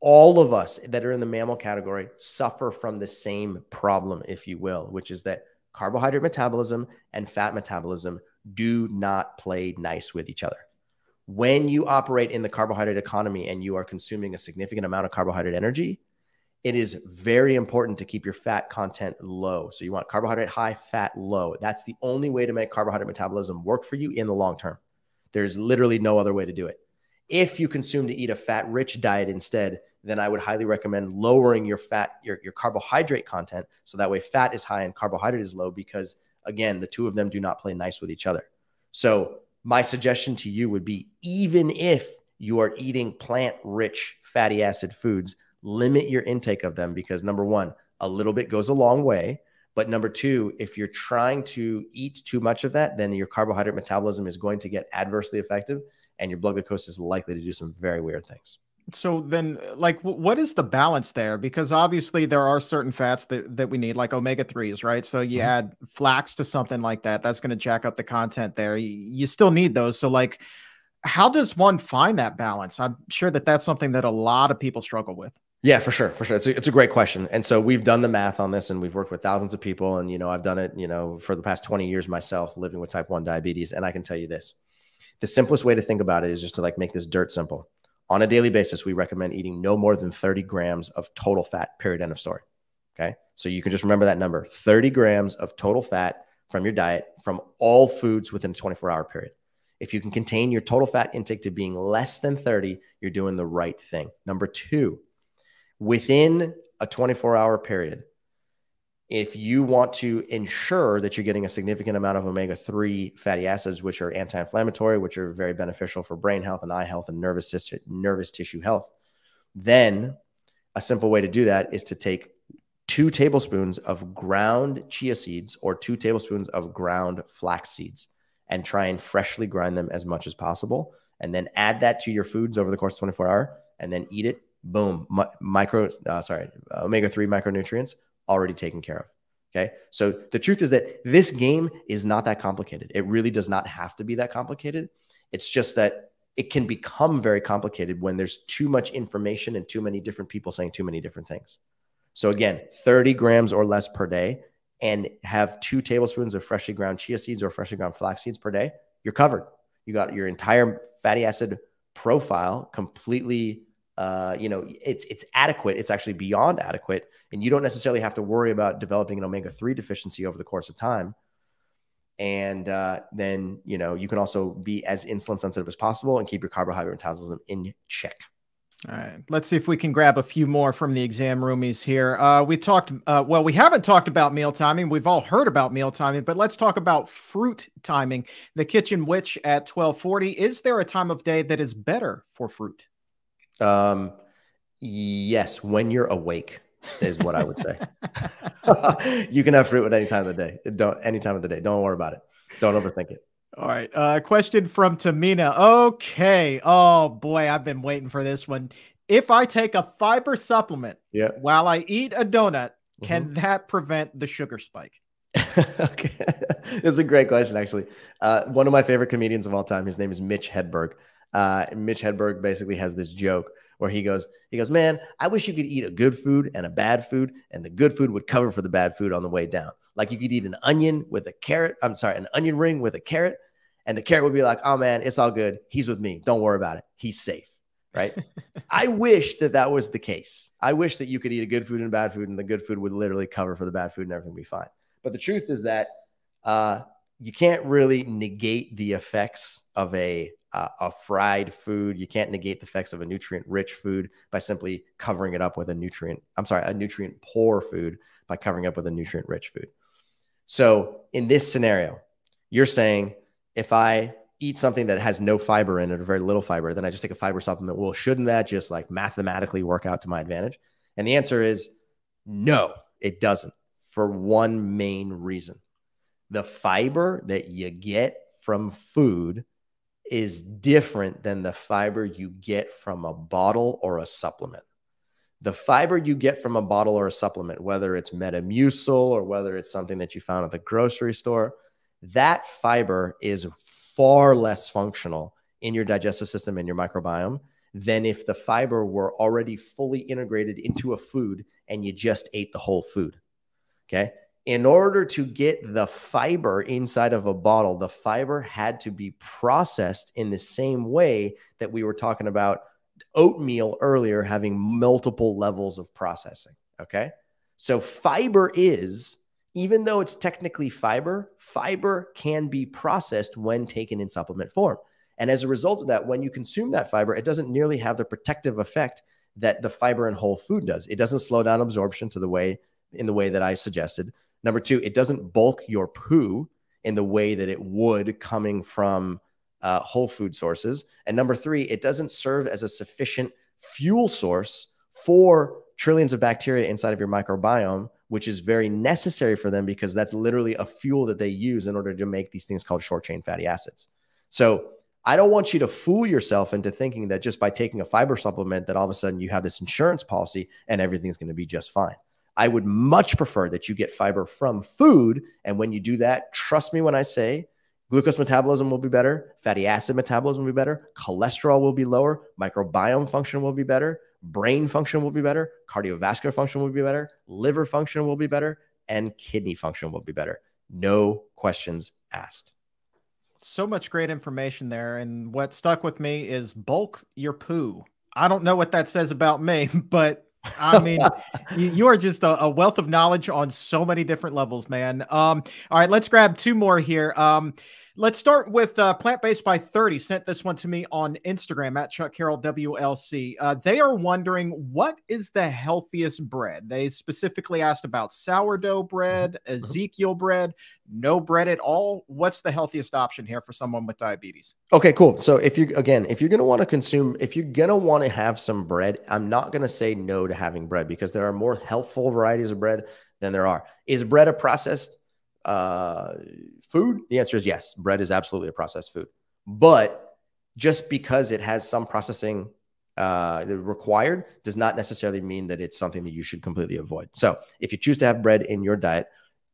all of us that are in the mammal category suffer from the same problem, if you will, which is that carbohydrate metabolism and fat metabolism do not play nice with each other. When you operate in the carbohydrate economy and you are consuming a significant amount of carbohydrate energy, it is very important to keep your fat content low. So you want carbohydrate high, fat low. That's the only way to make carbohydrate metabolism work for you in the long term. There's literally no other way to do it. If you consume to eat a fat rich diet instead, then I would highly recommend lowering your fat, your, your carbohydrate content. So that way fat is high and carbohydrate is low because again, the two of them do not play nice with each other. So my suggestion to you would be even if you are eating plant rich fatty acid foods, limit your intake of them because number one, a little bit goes a long way. But number two, if you're trying to eat too much of that, then your carbohydrate metabolism is going to get adversely affected and your blood glucose is likely to do some very weird things. So then, like, what is the balance there? Because obviously there are certain fats that, that we need, like omega threes, right? So you mm-hmm. add flax to something like that, that's going to jack up the content there. You, you still need those. So, like, how does one find that balance? I'm sure that that's something that a lot of people struggle with. Yeah, for sure, for sure. It's a, it's a great question, and so we've done the math on this, and we've worked with thousands of people, and you know, I've done it, you know, for the past twenty years myself, living with type one diabetes, and I can tell you this: the simplest way to think about it is just to like make this dirt simple. On a daily basis, we recommend eating no more than thirty grams of total fat. Period. End of story. Okay, so you can just remember that number: thirty grams of total fat from your diet from all foods within a twenty-four hour period. If you can contain your total fat intake to being less than 30, you're doing the right thing. Number two, within a 24 hour period, if you want to ensure that you're getting a significant amount of omega 3 fatty acids, which are anti inflammatory, which are very beneficial for brain health and eye health and nervous, nervous tissue health, then a simple way to do that is to take two tablespoons of ground chia seeds or two tablespoons of ground flax seeds and try and freshly grind them as much as possible. And then add that to your foods over the course of 24 hour and then eat it. Boom. Mi- micro, uh, sorry, omega 3 micronutrients already taken care of. Okay. So the truth is that this game is not that complicated. It really does not have to be that complicated. It's just that it can become very complicated when there's too much information and too many different people saying too many different things. So again, 30 grams or less per day and have two tablespoons of freshly ground chia seeds or freshly ground flax seeds per day, you're covered. You got your entire fatty acid profile completely uh, you know, it's it's adequate. It's actually beyond adequate, and you don't necessarily have to worry about developing an omega three deficiency over the course of time. And uh, then you know you can also be as insulin sensitive as possible and keep your carbohydrate metabolism in check. All right, let's see if we can grab a few more from the exam roomies here. Uh, we talked, uh, well, we haven't talked about meal timing. We've all heard about meal timing, but let's talk about fruit timing. The Kitchen Witch at twelve forty. Is there a time of day that is better for fruit? Um, yes, when you're awake is what I would say. *laughs* *laughs* you can have fruit at any time of the day. Don't any time of the day. Don't worry about it. Don't overthink it. All right. Uh, question from Tamina. Okay. Oh boy, I've been waiting for this one. If I take a fiber supplement yeah. while I eat a donut, can mm-hmm. that prevent the sugar spike? *laughs* okay. this is a great question, actually. Uh, one of my favorite comedians of all time, his name is Mitch Hedberg. Uh, Mitch Hedberg basically has this joke where he goes, he goes, man, I wish you could eat a good food and a bad food, and the good food would cover for the bad food on the way down. Like you could eat an onion with a carrot. I'm sorry, an onion ring with a carrot, and the carrot would be like, oh man, it's all good. He's with me. Don't worry about it. He's safe. Right. *laughs* I wish that that was the case. I wish that you could eat a good food and bad food, and the good food would literally cover for the bad food and everything would be fine. But the truth is that uh, you can't really negate the effects of a uh, a fried food. You can't negate the effects of a nutrient rich food by simply covering it up with a nutrient. I'm sorry, a nutrient poor food by covering up with a nutrient rich food. So in this scenario, you're saying if I eat something that has no fiber in it or very little fiber, then I just take a fiber supplement. Well, shouldn't that just like mathematically work out to my advantage? And the answer is no, it doesn't for one main reason. The fiber that you get from food is different than the fiber you get from a bottle or a supplement. The fiber you get from a bottle or a supplement, whether it's Metamucil or whether it's something that you found at the grocery store, that fiber is far less functional in your digestive system and your microbiome than if the fiber were already fully integrated into a food and you just ate the whole food. Okay in order to get the fiber inside of a bottle, the fiber had to be processed in the same way that we were talking about oatmeal earlier, having multiple levels of processing. Okay. So, fiber is, even though it's technically fiber, fiber can be processed when taken in supplement form. And as a result of that, when you consume that fiber, it doesn't nearly have the protective effect that the fiber in whole food does. It doesn't slow down absorption to the way in the way that I suggested. Number two, it doesn't bulk your poo in the way that it would coming from uh, whole food sources. And number three, it doesn't serve as a sufficient fuel source for trillions of bacteria inside of your microbiome, which is very necessary for them because that's literally a fuel that they use in order to make these things called short chain fatty acids. So I don't want you to fool yourself into thinking that just by taking a fiber supplement that all of a sudden you have this insurance policy and everything's going to be just fine. I would much prefer that you get fiber from food. And when you do that, trust me when I say glucose metabolism will be better, fatty acid metabolism will be better, cholesterol will be lower, microbiome function will be better, brain function will be better, cardiovascular function will be better, liver function will be better, and kidney function will be better. No questions asked. So much great information there. And what stuck with me is bulk your poo. I don't know what that says about me, *laughs* but I mean, you, are just a, a, wealth of knowledge on so many different levels, man. Um, all right, let's grab two more here. Um, Let's start with uh, Plant Based by 30. Sent this one to me on Instagram at Chuck Carroll WLC. Uh, they are wondering what is the healthiest bread? They specifically asked about sourdough bread, mm-hmm. Ezekiel bread, no bread at all. What's the healthiest option here for someone with diabetes? Okay, cool. So if you again, if you're going to want to consume, if you're going to want to have some bread, I'm not going to say no to having bread because there are more healthful varieties of bread than there are. Is bread a processed uh, food? The answer is yes. Bread is absolutely a processed food. But just because it has some processing uh, required does not necessarily mean that it's something that you should completely avoid. So if you choose to have bread in your diet,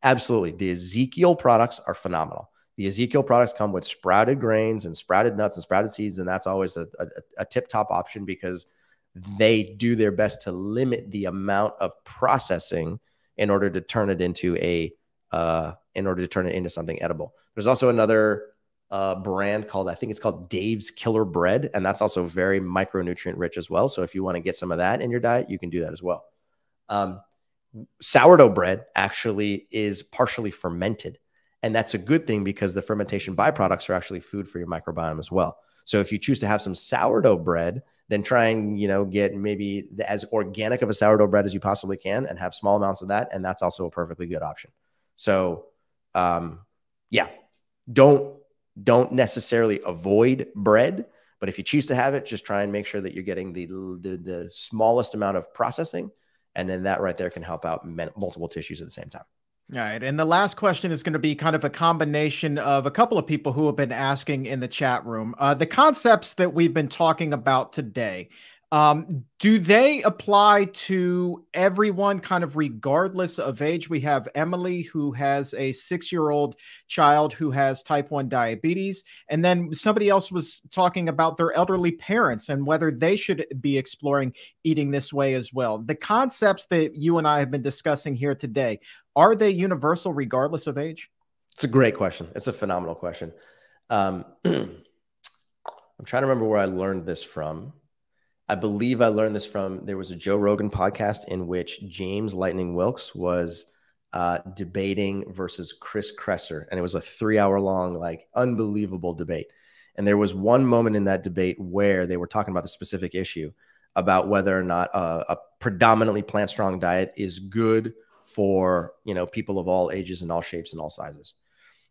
absolutely. The Ezekiel products are phenomenal. The Ezekiel products come with sprouted grains and sprouted nuts and sprouted seeds, and that's always a, a, a tip top option because they do their best to limit the amount of processing in order to turn it into a uh, in order to turn it into something edible. There's also another uh, brand called I think it's called Dave's Killer Bread, and that's also very micronutrient rich as well. So if you want to get some of that in your diet, you can do that as well. Um, sourdough bread actually is partially fermented, and that's a good thing because the fermentation byproducts are actually food for your microbiome as well. So if you choose to have some sourdough bread, then try and you know get maybe as organic of a sourdough bread as you possibly can, and have small amounts of that, and that's also a perfectly good option. So, um, yeah, don't don't necessarily avoid bread, but if you choose to have it, just try and make sure that you're getting the the, the smallest amount of processing, and then that right there can help out multiple tissues at the same time. All right. And the last question is going to be kind of a combination of a couple of people who have been asking in the chat room. Uh, the concepts that we've been talking about today, um, do they apply to everyone, kind of regardless of age? We have Emily, who has a six year old child who has type 1 diabetes. And then somebody else was talking about their elderly parents and whether they should be exploring eating this way as well. The concepts that you and I have been discussing here today, are they universal regardless of age? It's a great question. It's a phenomenal question. Um, *clears throat* I'm trying to remember where I learned this from. I believe I learned this from there was a Joe Rogan podcast in which James Lightning Wilks was uh, debating versus Chris Kresser, and it was a three hour long, like unbelievable debate. And there was one moment in that debate where they were talking about the specific issue about whether or not a, a predominantly plant strong diet is good for you know people of all ages and all shapes and all sizes.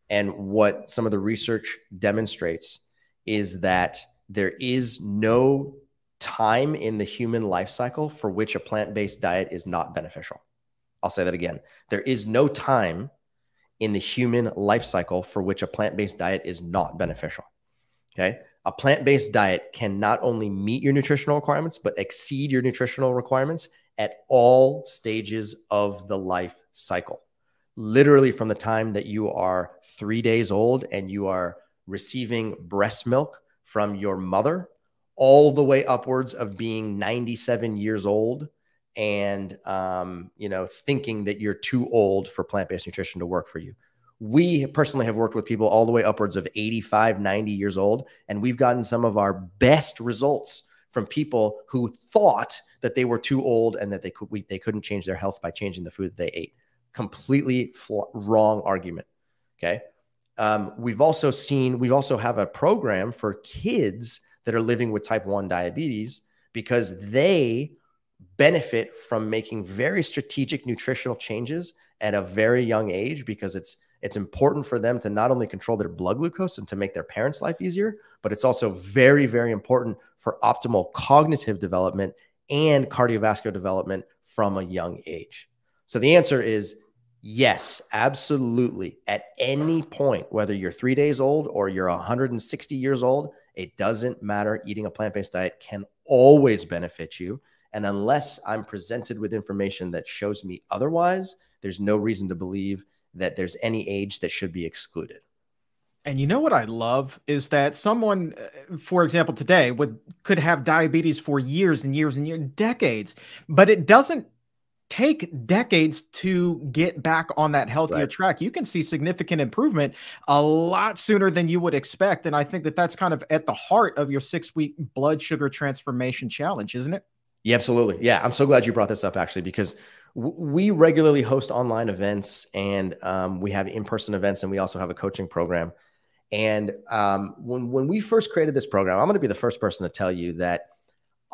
And what some of the research demonstrates is that there is no time in the human life cycle for which a plant based diet is not beneficial. I'll say that again. There is no time in the human life cycle for which a plant based diet is not beneficial. Okay. A plant based diet can not only meet your nutritional requirements, but exceed your nutritional requirements at all stages of the life cycle. Literally, from the time that you are three days old and you are receiving breast milk from your mother all the way upwards of being 97 years old and um, you know thinking that you're too old for plant-based nutrition to work for you. We personally have worked with people all the way upwards of 85 90 years old and we've gotten some of our best results from people who thought that they were too old and that they could we, they couldn't change their health by changing the food that they ate. Completely wrong argument okay? Um, we've also seen we've also have a program for kids that are living with type 1 diabetes because they benefit from making very strategic nutritional changes at a very young age because it's it's important for them to not only control their blood glucose and to make their parents life easier but it's also very very important for optimal cognitive development and cardiovascular development from a young age. So the answer is yes absolutely. At any point whether you're 3 days old or you're 160 years old it doesn't matter. Eating a plant based diet can always benefit you. And unless I'm presented with information that shows me otherwise, there's no reason to believe that there's any age that should be excluded. And you know what I love is that someone, uh, for example, today would could have diabetes for years and years and years, decades, but it doesn't take decades to get back on that healthier right. track. You can see significant improvement a lot sooner than you would expect. And I think that that's kind of at the heart of your six week blood sugar transformation challenge, isn't it? Yeah, absolutely. Yeah. I'm so glad you brought this up actually, because we regularly host online events and um, we have in person events and we also have a coaching program. And um, when when we first created this program, I'm going to be the first person to tell you that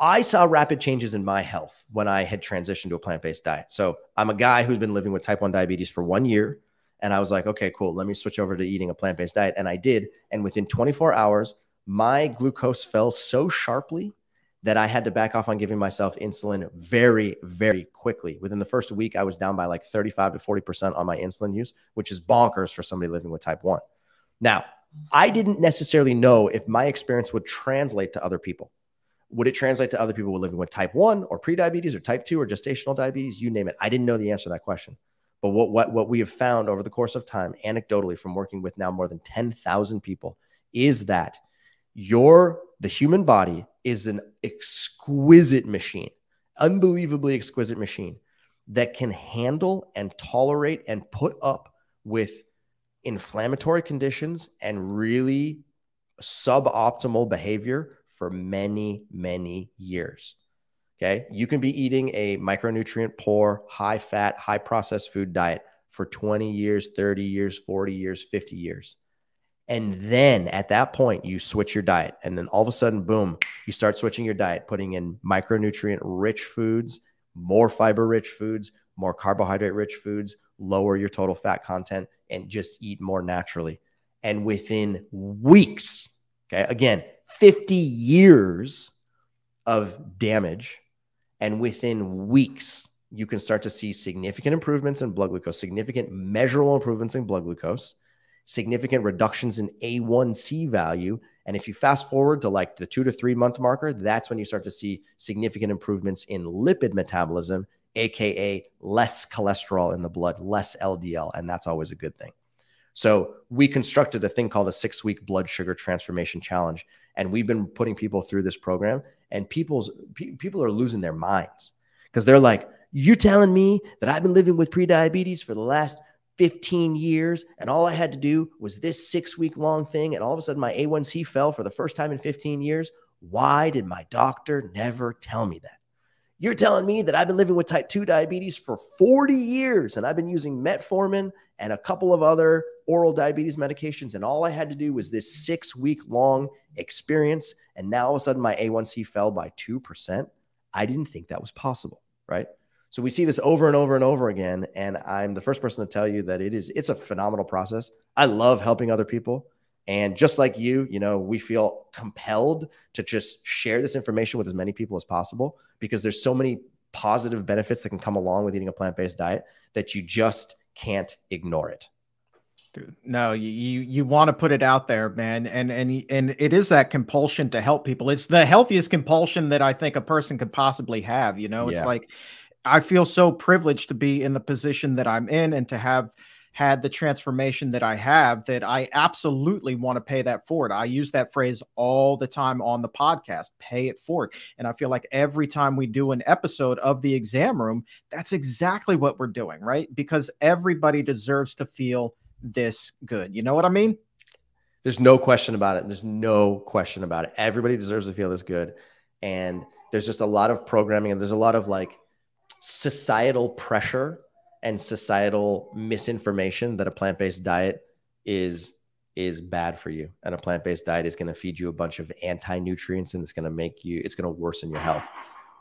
I saw rapid changes in my health when I had transitioned to a plant based diet. So I'm a guy who's been living with type 1 diabetes for one year. And I was like, okay, cool. Let me switch over to eating a plant based diet. And I did. And within 24 hours, my glucose fell so sharply that I had to back off on giving myself insulin very, very quickly. Within the first week, I was down by like 35 to 40% on my insulin use, which is bonkers for somebody living with type 1. Now, I didn't necessarily know if my experience would translate to other people. Would it translate to other people living with type 1 or prediabetes or type 2 or gestational diabetes? You name it. I didn't know the answer to that question. But what, what, what we have found over the course of time, anecdotally, from working with now more than 10,000 people, is that your the human body is an exquisite machine, unbelievably exquisite machine that can handle and tolerate and put up with inflammatory conditions and really suboptimal behavior for many, many years. Okay. You can be eating a micronutrient poor, high fat, high processed food diet for 20 years, 30 years, 40 years, 50 years. And then at that point, you switch your diet. And then all of a sudden, boom, you start switching your diet, putting in micronutrient rich foods, more fiber rich foods, more carbohydrate rich foods, lower your total fat content, and just eat more naturally. And within weeks, okay, again, 50 years of damage. And within weeks, you can start to see significant improvements in blood glucose, significant measurable improvements in blood glucose, significant reductions in A1C value. And if you fast forward to like the two to three month marker, that's when you start to see significant improvements in lipid metabolism, AKA less cholesterol in the blood, less LDL. And that's always a good thing. So we constructed a thing called a six week blood sugar transformation challenge. And we've been putting people through this program and people's pe- people are losing their minds because they're like, you're telling me that I've been living with prediabetes for the last 15 years and all I had to do was this six week long thing. And all of a sudden my A1C fell for the first time in 15 years. Why did my doctor never tell me that? You're telling me that I've been living with type 2 diabetes for 40 years and I've been using metformin and a couple of other oral diabetes medications. And all I had to do was this six week long experience. And now all of a sudden my A1C fell by 2%. I didn't think that was possible, right? So we see this over and over and over again. And I'm the first person to tell you that it is, it's a phenomenal process. I love helping other people. And just like you, you know, we feel compelled to just share this information with as many people as possible because there's so many positive benefits that can come along with eating a plant-based diet that you just can't ignore it. Dude, no, you you, you want to put it out there, man, and and and it is that compulsion to help people. It's the healthiest compulsion that I think a person could possibly have. You know, it's yeah. like I feel so privileged to be in the position that I'm in and to have had the transformation that I have that I absolutely want to pay that forward. I use that phrase all the time on the podcast, pay it forward. And I feel like every time we do an episode of the exam room, that's exactly what we're doing, right? Because everybody deserves to feel this good. You know what I mean? There's no question about it. There's no question about it. Everybody deserves to feel this good. And there's just a lot of programming and there's a lot of like societal pressure and societal misinformation that a plant-based diet is is bad for you and a plant-based diet is going to feed you a bunch of anti-nutrients and it's going to make you it's going to worsen your health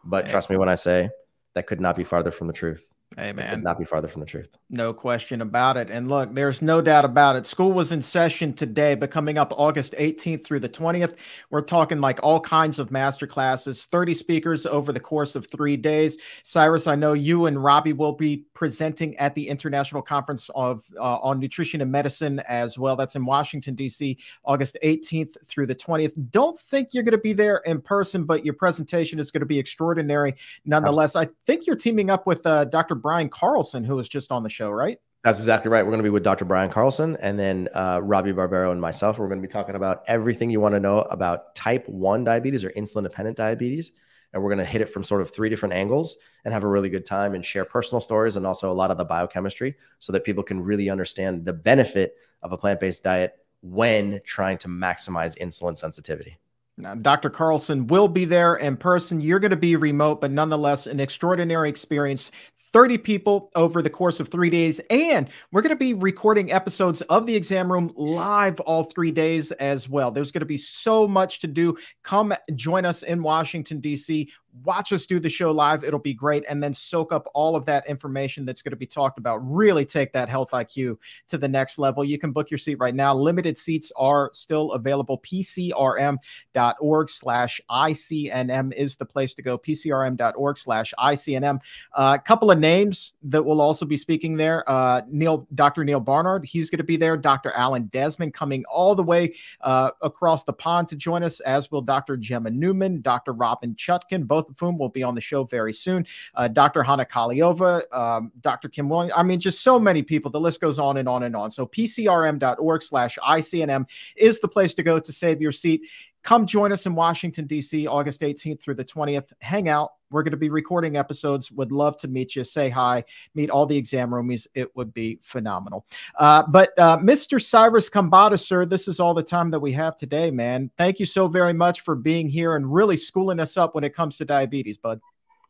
but trust me when i say that could not be farther from the truth Hey man, not be farther from the truth. No question about it. And look, there's no doubt about it. School was in session today, but coming up August 18th through the 20th, we're talking like all kinds of master classes, 30 speakers over the course of three days. Cyrus, I know you and Robby will be presenting at the International Conference of uh, on Nutrition and Medicine as well. That's in Washington D.C., August 18th through the 20th. Don't think you're going to be there in person, but your presentation is going to be extraordinary nonetheless. Absolutely. I think you're teaming up with uh, Dr. Brian Carlson, who was just on the show, right? That's exactly right. We're going to be with Dr. Brian Carlson and then uh, Robby Barbaro and myself. We're going to be talking about everything you want to know about type 1 diabetes or insulin dependent diabetes. And we're going to hit it from sort of three different angles and have a really good time and share personal stories and also a lot of the biochemistry so that people can really understand the benefit of a plant based diet when trying to maximize insulin sensitivity. Now, Dr. Carlson will be there in person. You're going to be remote, but nonetheless, an extraordinary experience 30 people over the course of three days. And we're going to be recording episodes of the exam room live all three days as well. There's going to be so much to do. Come join us in Washington, D.C watch us do the show live. It'll be great. And then soak up all of that information that's going to be talked about. Really take that health IQ to the next level. You can book your seat right now. Limited seats are still available. PCRM.org slash ICNM is the place to go. PCRM.org slash ICNM. A uh, couple of names that will also be speaking there. Uh, Neal, Dr. Neal Barnard, he's going to be there. Dr. Alan Desmond coming all the way uh, across the pond to join us, as will Dr. Gemma Newman, Dr. Robynne Chutkan, both both of whom will be on the show very soon. Uh, Dr. Hana Kahleova, um, Dr. Kim Williams. I mean, just so many people. The list goes on and on and on. So pcrm.org slash ICNM is the place to go to save your seat. Come join us in Washington, D.C., August 18th through the 20th. Hang out. We're going to be recording episodes. Would love to meet you, say hi, meet all the exam roomies. It would be phenomenal. Uh, but uh, Mr. Cyrus Khambatta, sir, this is all the time that we have today, man. Thank you so very much for being here and really schooling us up when it comes to diabetes, bud.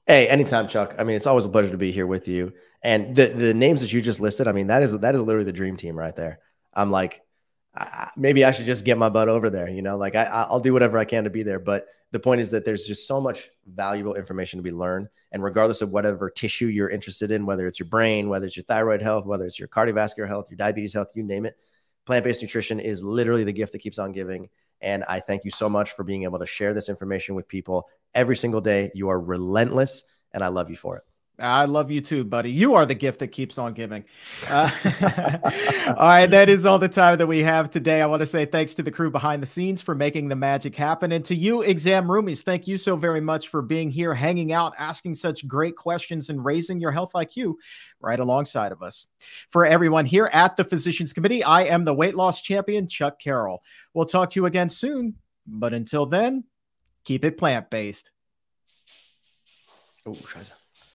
Hey, anytime, Chuck. I mean, it's always a pleasure to be here with you. And the the names that you just listed, I mean, that is that is literally the dream team right there. I'm like, I, maybe I should just get my butt over there. You know, like I, I'll do whatever I can to be there. But the point is that there's just so much valuable information to be learned. And regardless of whatever tissue you're interested in, whether it's your brain, whether it's your thyroid health, whether it's your cardiovascular health, your diabetes health, you name it, plant based nutrition is literally the gift that keeps on giving. And I thank you so much for being able to share this information with people every single day. You are relentless, and I love you for it. I love you too, buddy. You are the gift that keeps on giving. Uh, *laughs* all right, that is all the time that we have today. I want to say thanks to the crew behind the scenes for making the magic happen. And to you, exam roomies, thank you so very much for being here, hanging out, asking such great questions, and raising your health IQ right alongside of us. For everyone here at the Physicians Committee, I am the weight loss champion, Chuck Carroll. We'll talk to you again soon. But until then, keep it plant based. Oh, scheiße.